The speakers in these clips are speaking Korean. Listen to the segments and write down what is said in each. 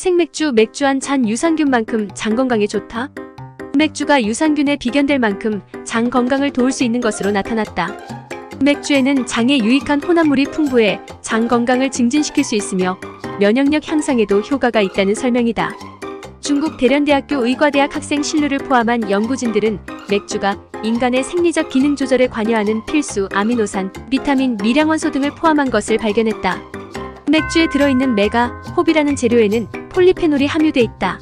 생맥주 맥주 한 잔 유산균만큼 장 건강에 좋다? 맥주가 유산균에 비견될 만큼 장 건강을 도울 수 있는 것으로 나타났다. 맥주에는 장에 유익한 혼합물이 풍부해 장 건강을 증진시킬 수 있으며 면역력 향상에도 효과가 있다는 설명이다. 중국 대련대학교 의과대학 학생 신뢰를 포함한 연구진들은 맥주가 인간의 생리적 기능 조절에 관여하는 필수 아미노산, 비타민, 미량원소 등을 포함한 것을 발견했다. 맥주에 들어있는 메가, 홉이라는 재료에는 폴리페놀이 함유돼 있다.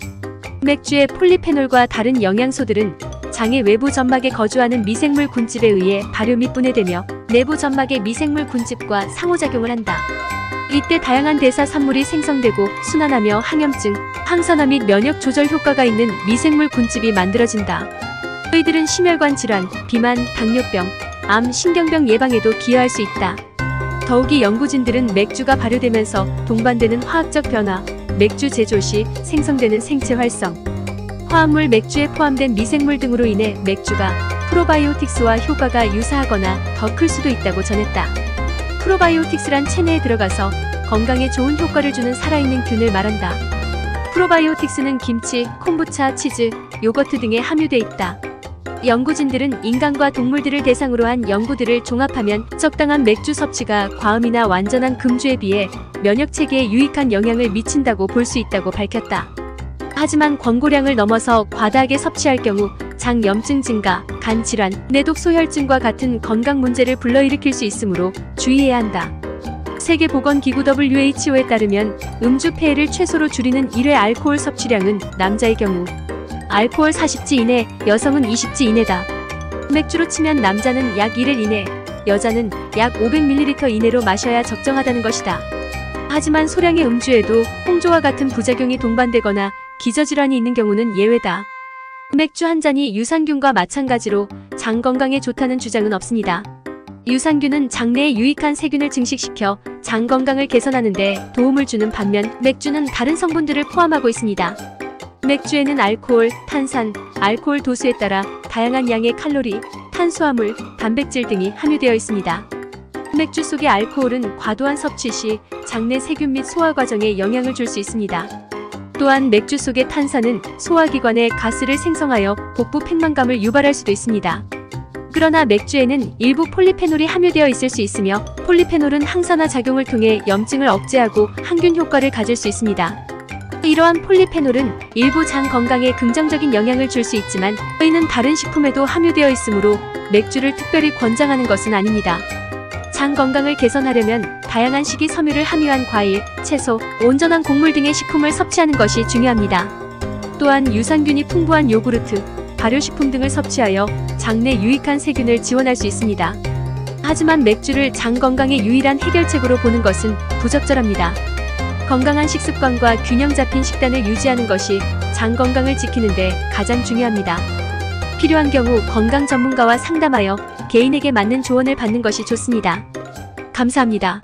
맥주의 폴리페놀과 다른 영양소들은 장의 외부 점막에 거주하는 미생물 군집에 의해 발효 및 분해되며 내부 점막의 미생물 군집과 상호작용을 한다. 이때 다양한 대사 산물이 생성되고 순환하며 항염증, 항산화 및 면역 조절 효과가 있는 미생물 군집이 만들어진다. 이들은 심혈관 질환, 비만, 당뇨병, 암, 신경병 예방에도 기여할 수 있다. 더욱이 연구진들은 맥주가 발효되면서 동반되는 화학적 변화, 맥주 제조 시 생성되는 생체 활성, 화합물 맥주에 포함된 미생물 등으로 인해 맥주가 프로바이오틱스와 효과가 유사하거나 더 클 수도 있다고 전했다. 프로바이오틱스란 체내에 들어가서 건강에 좋은 효과를 주는 살아있는 균을 말한다. 프로바이오틱스는 김치, 콤부차, 치즈, 요거트 등에 함유돼 있다. 연구진들은 인간과 동물들을 대상으로 한 연구들을 종합하면 적당한 맥주 섭취가 과음이나 완전한 금주에 비해 면역 체계에 유익한 영향을 미친다고 볼 수 있다고 밝혔다. 하지만 권고량을 넘어서 과다하게 섭취할 경우 장염증 증가, 간 질환, 내독 소혈증과 같은 건강 문제를 불러일으킬 수 있으므로 주의해야 한다. 세계보건기구 WHO에 따르면 음주 폐해를 최소로 줄이는 1회 알코올 섭취량은 남자의 경우 알코올 40지 이내, 여성은 20지 이내다. 맥주로 치면 남자는 약 1일 이내, 여자는 약 500ml 이내로 마셔야 적정하다는 것이다. 하지만 소량의 음주에도 홍조와 같은 부작용이 동반되거나 기저질환이 있는 경우는 예외다. 맥주 한 잔이 유산균과 마찬가지로 장 건강에 좋다는 주장은 없습니다. 유산균은 장내에 유익한 세균을 증식시켜 장 건강을 개선하는 데 도움을 주는 반면 맥주는 다른 성분들을 포함하고 있습니다. 맥주에는 알코올, 탄산, 알코올 도수에 따라 다양한 양의 칼로리, 탄수화물, 단백질 등이 함유되어 있습니다. 맥주 속의 알코올은 과도한 섭취 시 장내 세균 및 소화 과정에 영향을 줄 수 있습니다. 또한 맥주 속의 탄산은 소화기관에 가스를 생성하여 복부 팽만감을 유발할 수도 있습니다. 그러나 맥주에는 일부 폴리페놀이 함유되어 있을 수 있으며 폴리페놀은 항산화 작용을 통해 염증을 억제하고 항균 효과를 가질 수 있습니다. 이러한 폴리페놀은 일부 장 건강에 긍정적인 영향을 줄 수 있지만 이는 다른 식품에도 함유되어 있으므로 맥주를 특별히 권장하는 것은 아닙니다. 장 건강을 개선하려면 다양한 식이 섬유를 함유한 과일, 채소, 온전한 곡물 등의 식품을 섭취하는 것이 중요합니다. 또한 유산균이 풍부한 요구르트, 발효식품 등을 섭취하여 장내 유익한 세균을 지원할 수 있습니다. 하지만 맥주를 장 건강의 유일한 해결책으로 보는 것은 부적절합니다. 건강한 식습관과 균형 잡힌 식단을 유지하는 것이 장 건강을 지키는 데 가장 중요합니다. 필요한 경우 건강 전문가와 상담하여 개인에게 맞는 조언을 받는 것이 좋습니다. 감사합니다.